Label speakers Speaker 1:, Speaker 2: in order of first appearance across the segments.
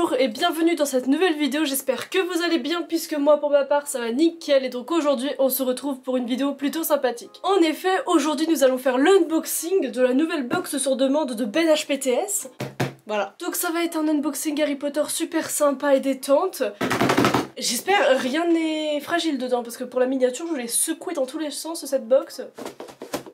Speaker 1: Bonjour et bienvenue dans cette nouvelle vidéo, j'espère que vous allez bien puisque moi pour ma part ça va nickel et donc aujourd'hui on se retrouve pour une vidéo plutôt sympathique. En effet, aujourd'hui nous allons faire l'unboxing de la nouvelle box sur demande de Ben HPTS. Voilà. Donc ça va être un unboxing Harry Potter super sympa et détente. J'espère rien n'est fragile dedans parce que pour la miniature je l'ai secoué dans tous les sens cette box.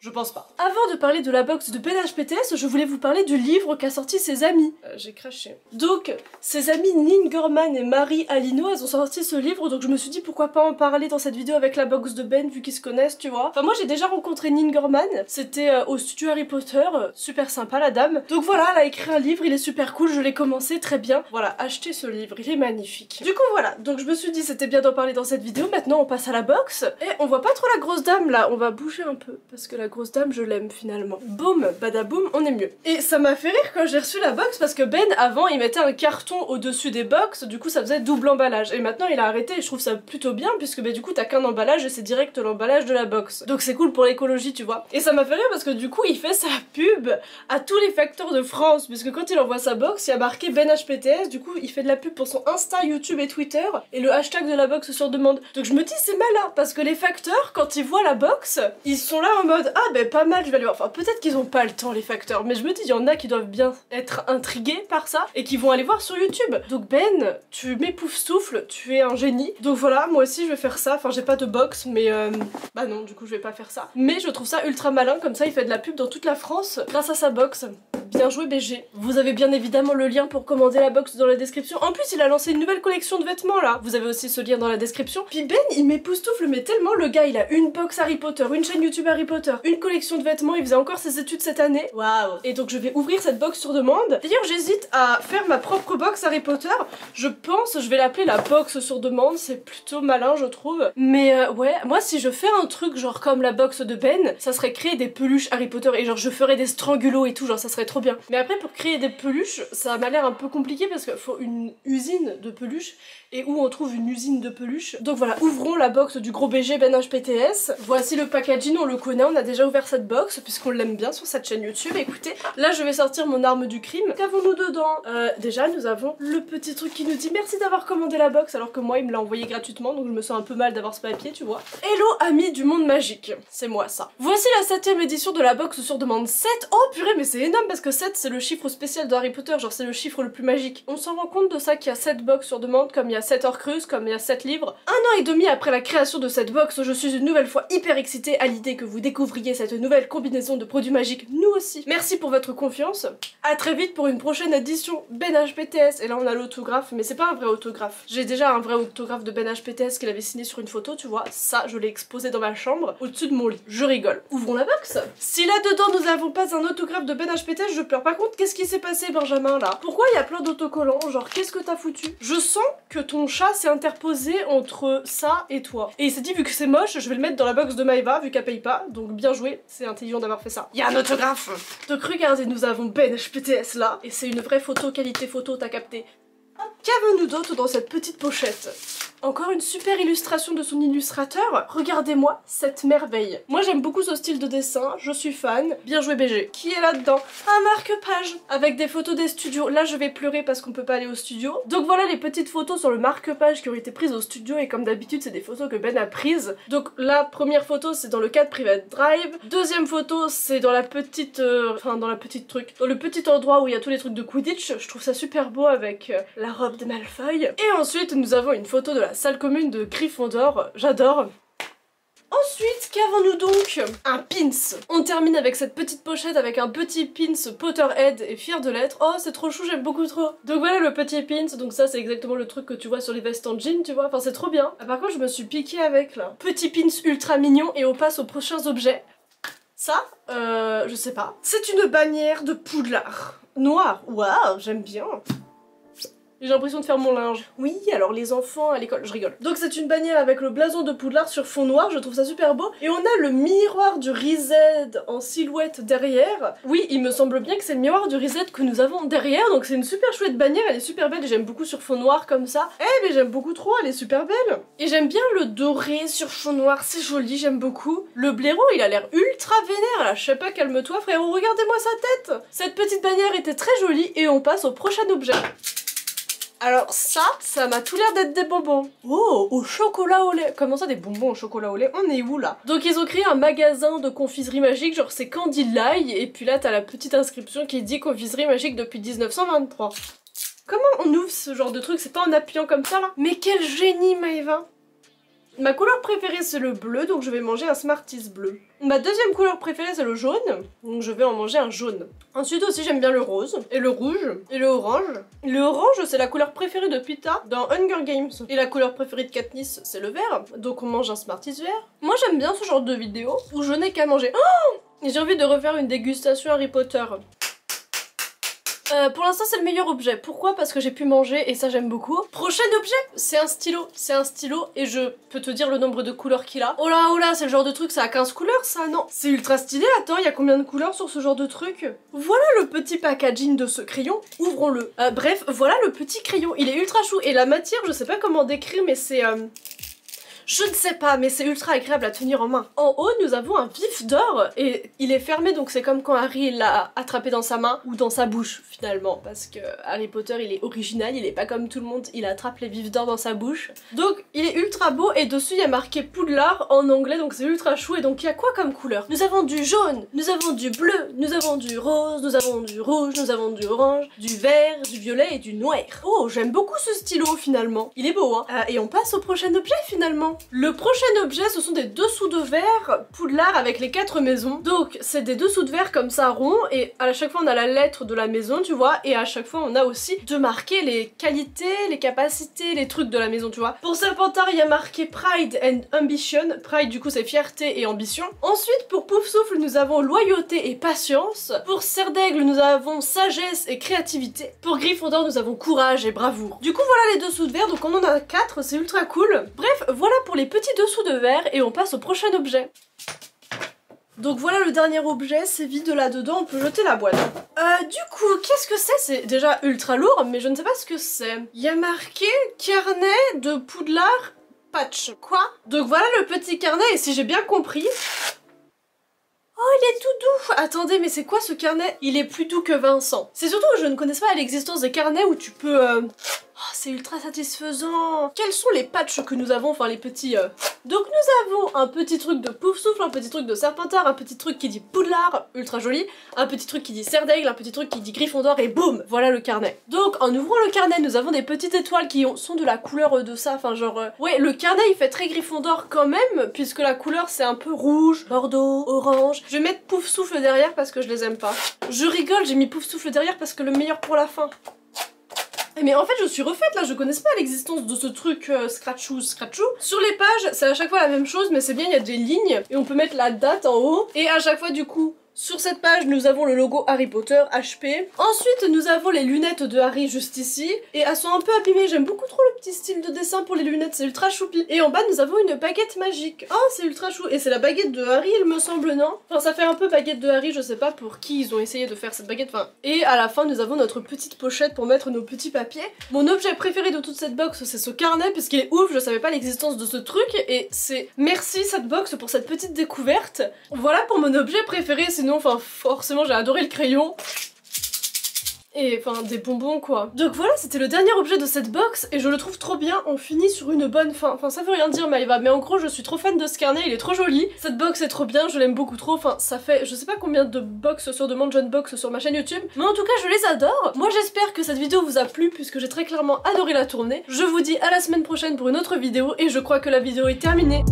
Speaker 1: Je pense pas. Avant de parler de la box de Ben HPTS, je voulais vous parler du livre qu'a sorti ses amis. Euh, J'ai craché. Donc, ses amis Nin Gorman et Marie Alino, elles ont sorti ce livre, donc je me suis dit pourquoi pas en parler dans cette vidéo avec la box de Ben, vu qu'ils se connaissent, tu vois. Enfin, moi j'ai déjà rencontré Nin Gorman, c'était euh, au studio Harry Potter, euh, super sympa la dame. Donc voilà, elle a écrit un livre, il est super cool, je l'ai commencé très bien. Voilà, achetez ce livre, il est magnifique. Du coup voilà, donc je me suis dit c'était bien d'en parler dans cette vidéo, maintenant on passe à la box. Et on voit pas trop la grosse dame là, on va bouger un peu, parce que la grosse dame je l'aime finalement. Boum, badaboum, on est mieux. Et ça m'a fait rire quand j'ai reçu la box parce que Ben avant il mettait un carton au-dessus des box, du coup ça faisait double emballage. Et maintenant il a arrêté et je trouve ça plutôt bien puisque ben, du coup t'as qu'un emballage et c'est direct l'emballage de la box. Donc c'est cool pour l'écologie tu vois. Et ça m'a fait rire parce que du coup il fait sa pub à tous les facteurs de France puisque quand il envoie sa box il y a marqué Ben HPTS, du coup il fait de la pub pour son Insta, YouTube et Twitter et le hashtag de la box sur demande. Donc je me dis c'est malin parce que les facteurs quand ils voient la box ils sont là en mode ah ben pas mal, je vais aller voir. Enfin, peut-être qu'ils ont pas le temps, les facteurs, mais je me dis, il y en a qui doivent bien être intrigués par ça et qui vont aller voir sur YouTube. Donc, Ben, tu m'époustoufles, tu es un génie. Donc voilà, moi aussi, je vais faire ça. Enfin, j'ai pas de box, mais euh... bah non, du coup, je vais pas faire ça. Mais je trouve ça ultra malin, comme ça, il fait de la pub dans toute la France grâce à sa box. Bien joué BG. Vous avez bien évidemment le lien pour commander la box dans la description. En plus, il a lancé une nouvelle collection de vêtements là. Vous avez aussi ce lien dans la description. Puis Ben, il m'époustoufle mais tellement le gars, il a une box Harry Potter, une chaîne YouTube Harry Potter, une collection de vêtements, il faisait encore ses études cette année. Waouh. Et donc je vais ouvrir cette box sur demande. D'ailleurs, j'hésite à faire ma propre box Harry Potter. Je pense je vais l'appeler la box sur demande, c'est plutôt malin je trouve. Mais euh, ouais, moi si je fais un truc genre comme la box de Ben, ça serait créer des peluches Harry Potter et genre je ferais des strangulos et tout, genre ça serait trop Mais après pour créer des peluches, ça m'a l'air un peu compliqué parce qu'il faut une usine de peluches et où on trouve une usine de peluches. Donc voilà, ouvrons la box du gros BG Ben HPTS. Voici le packaging, on le connaît, on a déjà ouvert cette box puisqu'on l'aime bien sur cette chaîne YouTube. Écoutez, là je vais sortir mon arme du crime. Qu'avons-nous dedans? Euh, Déjà nous avons le petit truc qui nous dit merci d'avoir commandé la box alors que moi il me l'a envoyé gratuitement donc je me sens un peu mal d'avoir ce papier tu vois. Hello amis du monde magique, c'est moi ça. Voici la septième édition de la box sur demande 7. Oh purée mais c'est énorme parce que 7 c'est le chiffre spécial de Harry Potter, genre c'est le chiffre le plus magique. On s'en rend compte de ça qu'il y a 7 box sur demande comme il y a 7 Horcrux, comme il y a 7 livres. Un an et demi après la création de cette box, je suis une nouvelle fois hyper excitée à l'idée que vous découvriez cette nouvelle combinaison de produits magiques, nous aussi. Merci pour votre confiance. À très vite pour une prochaine édition Ben HPTS. Et là on a l'autographe, mais c'est pas un vrai autographe. J'ai déjà un vrai autographe de Ben HPTS qu'il avait signé sur une photo, tu vois. Ça, je l'ai exposé dans ma chambre, au-dessus de mon lit. Je rigole. Ouvrons la box. Si là-dedans nous n'avons pas un autographe de Ben HPTS, je pleure. Par contre, qu'est-ce qui s'est passé, Benjamin, là? Pourquoi il y a plein d'autocollants? Genre, qu'est-ce que t'as foutu? Je sens que ton chat s'est interposé entre ça et toi. Et il s'est dit, vu que c'est moche, je vais le mettre dans la box de Maeva, vu qu'elle paye pas. Donc bien joué, c'est intelligent d'avoir fait ça. Il y a un autographe Donc regardez, nous avons Ben HPTS là. Et c'est une vraie photo, qualité photo, t'as capté. Qu'avons-nous d'autre dans cette petite pochette encore une super illustration de son illustrateur. Regardez-moi cette merveille. Moi j'aime beaucoup ce style de dessin, je suis fan. Bien joué BG. Qui est là-dedans Un marque-page avec des photos des studios. Là je vais pleurer parce qu'on peut pas aller au studio. Donc voilà les petites photos sur le marque-page qui ont été prises au studio et comme d'habitude c'est des photos que Ben a prises. Donc la première photo c'est dans le cadre Private Drive. Deuxième photo c'est dans la petite... Euh, enfin dans la petite truc. Dans le petit endroit où il y a tous les trucs de Quidditch. Je trouve ça super beau avec euh, la robe de Malfoy. Et ensuite nous avons une photo de la salle commune de Gryffondor, j'adore. Ensuite, qu'avons-nous donc? Un pins On termine avec cette petite pochette avec un petit pins Potterhead et fier de l'être. Oh, c'est trop chou, j'aime beaucoup trop Donc voilà le petit pins, donc ça c'est exactement le truc que tu vois sur les vestes en jean, tu vois, enfin c'est trop bien. Ah, par contre, je me suis piqué avec là. Petit pins ultra mignon et on passe aux prochains objets. Ça, euh, je sais pas. C'est une bannière de Poudlard. Noir, waouh, j'aime bien. J'ai l'impression de faire mon linge. Oui, alors les enfants à l'école, je rigole. Donc c'est une bannière avec le blason de Poudlard sur fond noir, je trouve ça super beau. Et on a le miroir du Rized en silhouette derrière. Oui, il me semble bien que c'est le miroir du Rized que nous avons derrière, donc c'est une super chouette bannière, elle est super belle, j'aime beaucoup sur fond noir comme ça. Eh mais j'aime beaucoup trop, elle est super belle. Et j'aime bien le doré sur fond noir, c'est joli, j'aime beaucoup. Le blaireau, il a l'air ultra vénère là, je sais pas, calme-toi frérot, regardez-moi sa tête Cette petite bannière était très jolie et on passe au prochain objet. Alors ça, ça m'a tout l'air d'être des bonbons. Oh, au chocolat au lait. Comment ça des bonbons au chocolat au lait? On est où là? Donc ils ont créé un magasin de confiserie magique, genre c'est Candy Lie, et puis là t'as la petite inscription qui dit confiserie magique depuis 1923. Comment on ouvre ce genre de truc? C'est pas en appuyant comme ça là? Mais quel génie Maëva Ma couleur préférée c'est le bleu, donc je vais manger un Smarties bleu. Ma deuxième couleur préférée c'est le jaune, donc je vais en manger un jaune. Ensuite aussi j'aime bien le rose, et le rouge, et le orange. Le orange c'est la couleur préférée de Pita dans Hunger Games. Et la couleur préférée de Katniss c'est le vert, donc on mange un Smarties vert. Moi j'aime bien ce genre de vidéo où je n'ai qu'à manger. Oh J'ai envie de refaire une dégustation Harry Potter. Euh, pour l'instant c'est le meilleur objet. Pourquoi? Parce que j'ai pu manger et ça j'aime beaucoup. Prochain objet, c'est un stylo. C'est un stylo et je peux te dire le nombre de couleurs qu'il a. Oh là oh là, c'est le genre de truc, ça a 15 couleurs ça? Non, c'est ultra stylé. Attends, il y a combien de couleurs sur ce genre de truc? Voilà le petit packaging de ce crayon. Ouvrons-le. Euh, bref, voilà le petit crayon. Il est ultra chou et la matière, je sais pas comment décrire mais c'est... Euh, je ne sais pas, mais c'est ultra agréable à tenir en main. En haut, nous avons un vif d'or et il est fermé, donc c'est comme quand Harry l'a attrapé dans sa main ou dans sa bouche finalement, parce que Harry Potter, il est original, il est pas comme tout le monde, il attrape les vifs d'or dans sa bouche. Donc il est ultra beau et dessus il y a marqué Poudlard en anglais, donc c'est ultra chou. Et donc il y a quoi comme couleur? Nous avons du jaune, nous avons du bleu, nous avons du rose, nous avons du rouge, nous avons du orange, du vert, du violet et du noir. Oh, j'aime beaucoup ce stylo finalement. Il est beau, hein euh, Et on passe au prochain objet finalement. Le prochain objet, ce sont des dessous de verre Poudlard avec les quatre maisons. Donc, c'est des dessous de verre comme ça rond et à chaque fois on a la lettre de la maison, tu vois, et à chaque fois on a aussi de marquer les qualités, les capacités, les trucs de la maison, tu vois. Pour Serpentard, il y a marqué Pride and Ambition. Pride, du coup, c'est fierté et ambition. Ensuite, pour Poufsouffle, nous avons loyauté et patience. Pour Serdaigle, nous avons sagesse et créativité. Pour Gryffondor, nous avons courage et bravoure. Du coup, voilà les dessous de verre, donc on en a quatre, c'est ultra cool. Bref, voilà pour les petits dessous de verre et on passe au prochain objet. Donc voilà le dernier objet, c'est vide là-dedans, on peut jeter la boîte. Euh, du coup, qu'est-ce que c'est? C'est déjà ultra lourd, mais je ne sais pas ce que c'est. Il y a marqué carnet de Poudlard patch. Quoi? Donc voilà le petit carnet, et si j'ai bien compris... Oh, il est tout doux Attendez, mais c'est quoi ce carnet? Il est plus doux que Vincent. C'est surtout que je ne connais pas l'existence des carnets où tu peux... Euh, Oh, c'est ultra satisfaisant Quels sont les patchs que nous avons, enfin les petits... Euh... Donc nous avons un petit truc de pouf souffle, un petit truc de serpentard, un petit truc qui dit poudlard, ultra joli, un petit truc qui dit serdaigle, un petit truc qui dit Gryffondor et boum Voilà le carnet. Donc en ouvrant le carnet, nous avons des petites étoiles qui sont de la couleur de ça, enfin genre... Euh... Ouais, le carnet il fait très Gryffondor quand même, puisque la couleur c'est un peu rouge, bordeaux, orange. Je vais mettre pouf souffle derrière parce que je les aime pas. Je rigole, j'ai mis pouf souffle derrière parce que le meilleur pour la fin. Mais en fait, je suis refaite là, je connaissais pas l'existence de ce truc euh, Scratchou Scratchou. Sur les pages, c'est à chaque fois la même chose, mais c'est bien, il y a des lignes et on peut mettre la date en haut. Et à chaque fois, du coup, sur cette page, nous avons le logo Harry Potter, HP. Ensuite, nous avons les lunettes de Harry juste ici. Et elles sont un peu abîmées. J'aime beaucoup trop le petit style de dessin pour les lunettes. C'est ultra choupi. Et en bas, nous avons une baguette magique. Oh, c'est ultra chou. Et c'est la baguette de Harry, il me semble, non? Enfin, ça fait un peu baguette de Harry. Je sais pas pour qui ils ont essayé de faire cette baguette. Enfin, et à la fin, nous avons notre petite pochette pour mettre nos petits papiers. Mon objet préféré de toute cette box, c'est ce carnet. Puisqu'il est ouf. Je savais pas l'existence de ce truc. Et c'est merci cette box pour cette petite découverte. Voilà pour mon objet préféré. Sinon, enfin, forcément, j'ai adoré le crayon. Et enfin des bonbons quoi. Donc voilà c'était le dernier objet de cette box et je le trouve trop bien, on finit sur une bonne fin. Enfin ça veut rien dire Maïva mais en gros je suis trop fan de ce carnet, il est trop joli. Cette box est trop bien, je l'aime beaucoup trop, enfin ça fait je sais pas combien de box sur demande jeune box sur ma chaîne YouTube. Mais en tout cas je les adore. Moi j'espère que cette vidéo vous a plu puisque j'ai très clairement adoré la tourner. Je vous dis à la semaine prochaine pour une autre vidéo et je crois que la vidéo est terminée.